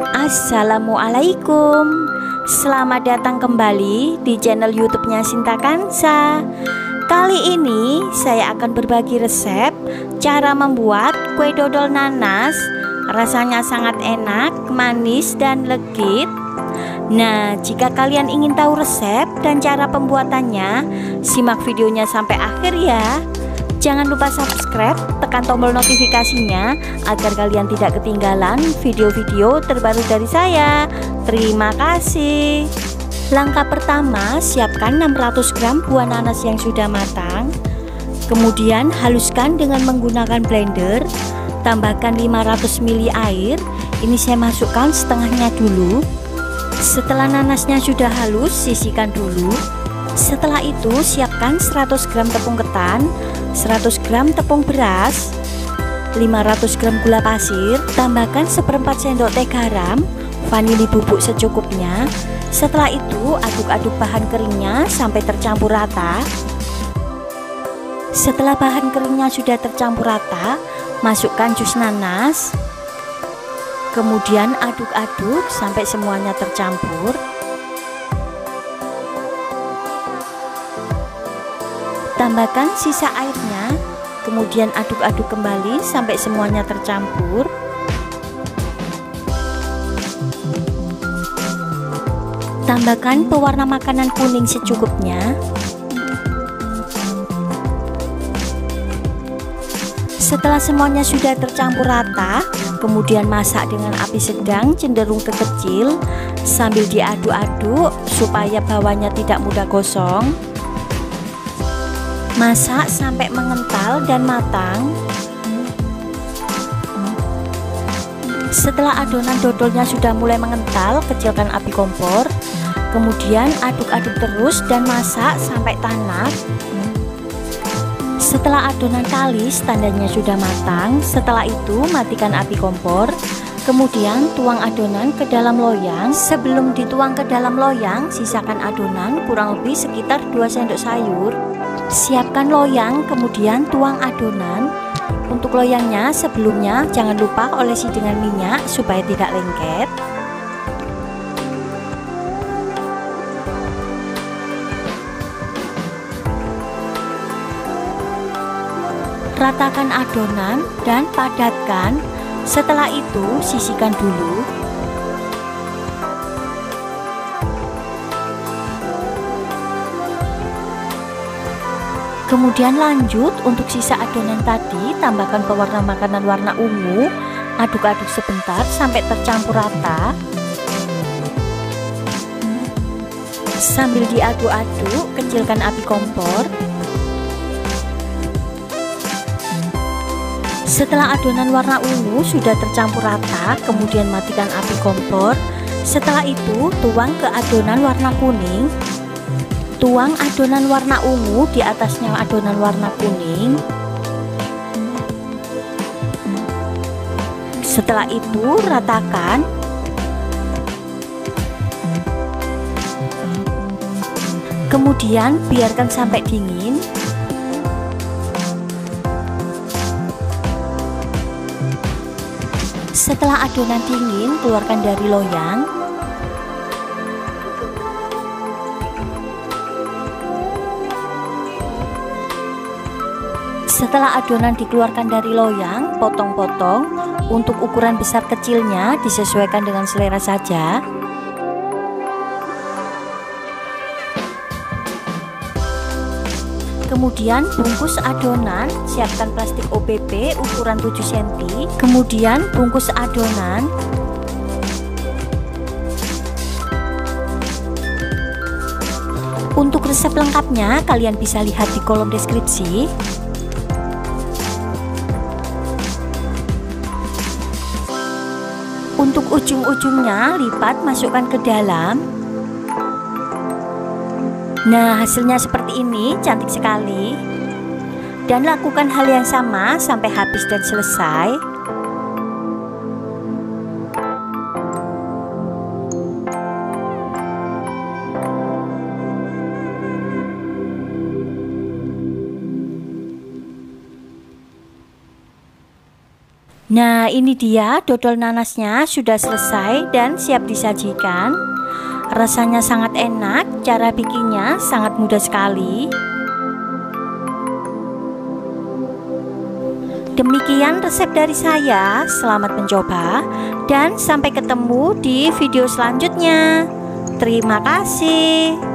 Assalamualaikum. Selamat datang kembali di channel youtube-nya Sinta Kansa. Kali ini saya akan berbagi resep Cara membuat kue dodol nanas. Rasanya sangat enak, manis, dan legit. Nah, jika kalian ingin tahu resep dan cara pembuatannya Simak videonya sampai akhir ya Jangan lupa subscribe, tekan tombol notifikasinya agar kalian tidak ketinggalan video-video terbaru dari saya. Terima kasih. Langkah pertama, siapkan 600 gram buah nanas yang sudah matang. Kemudian haluskan dengan menggunakan blender. Tambahkan 500 ml air. Ini saya masukkan setengahnya dulu. Setelah nanasnya sudah halus, sisihkan dulu. Setelah itu, siapkan 100 gram tepung ketan 100 gram tepung beras 500 gram gula pasir tambahkan seperempat sendok teh garam vanili bubuk secukupnya. Setelah itu aduk-aduk bahan keringnya sampai tercampur rata. Setelah bahan keringnya sudah tercampur rata masukkan jus nanas. Kemudian aduk-aduk sampai semuanya tercampur Tambahkan sisa airnya, kemudian aduk-aduk kembali sampai semuanya tercampur. Tambahkan pewarna makanan kuning secukupnya. Setelah semuanya sudah tercampur rata, kemudian masak dengan api sedang cenderung ke kecil sambil diaduk-aduk supaya bawahnya tidak mudah gosong. Masak sampai mengental dan matang. Setelah adonan dodolnya sudah mulai mengental, kecilkan api kompor. Kemudian aduk-aduk terus dan masak sampai tanak. Setelah adonan kalis, tandanya sudah matang. Setelah itu, matikan api kompor. Kemudian tuang adonan ke dalam loyang. Sebelum dituang ke dalam loyang, sisakan adonan kurang lebih sekitar 2 sendok sayur. Siapkan loyang, kemudian tuang adonan. Untuk loyangnya sebelumnya jangan lupa olesi dengan minyak supaya tidak lengket. Ratakan adonan dan padatkan. Setelah itu sisihkan dulu. Kemudian lanjut untuk sisa adonan tadi tambahkan pewarna makanan warna ungu. Aduk-aduk sebentar sampai tercampur rata. Sambil diaduk-aduk kecilkan api kompor. Setelah adonan warna ungu sudah tercampur rata kemudian matikan api kompor. Setelah itu tuang ke adonan warna kuning Tuang adonan warna ungu di atasnya adonan warna kuning. Setelah itu ratakan. Kemudian biarkan sampai dingin. Setelah adonan dingin, keluarkan dari loyang. Setelah adonan dikeluarkan dari loyang, potong-potong. Untuk ukuran besar kecilnya disesuaikan dengan selera saja. Kemudian bungkus adonan, siapkan plastik OPP ukuran 7 cm. Kemudian bungkus adonan. Untuk resep lengkapnya kalian bisa lihat di kolom deskripsi. Untuk ujung-ujungnya lipat masukkan ke dalam. Nah hasilnya seperti ini cantik sekali. Dan lakukan hal yang sama sampai habis dan selesai Nah ini dia dodol nanasnya sudah selesai dan siap disajikan. Rasanya sangat enak, cara bikinnya sangat mudah sekali. Demikian resep dari saya, selamat mencoba dan sampai ketemu di video selanjutnya. Terima kasih